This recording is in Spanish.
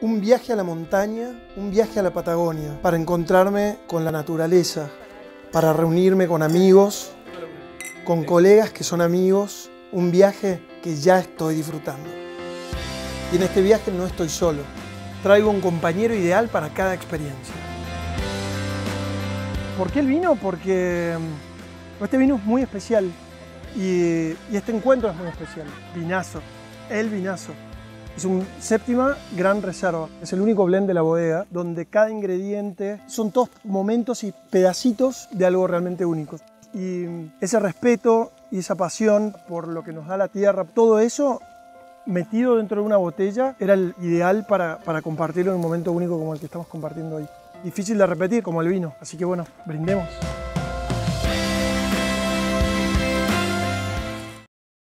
un viaje a la montaña, un viaje a la Patagonia, para encontrarme con la naturaleza, para reunirme con amigos, con colegas que son amigos, un viaje que ya estoy disfrutando. Y en este viaje no estoy solo, traigo un compañero ideal para cada experiencia. ¿Por qué el vino? Porque mm, este vino es muy especial y, y este encuentro es muy especial. Vinazo, el vinazo. Es un séptima gran reserva. Es el único blend de la bodega donde cada ingrediente son todos momentos y pedacitos de algo realmente único. Y ese respeto y esa pasión por lo que nos da la tierra, todo eso metido dentro de una botella era el ideal para, para compartirlo en un momento único como el que estamos compartiendo hoy. Difícil de repetir como el vino, así que bueno, brindemos.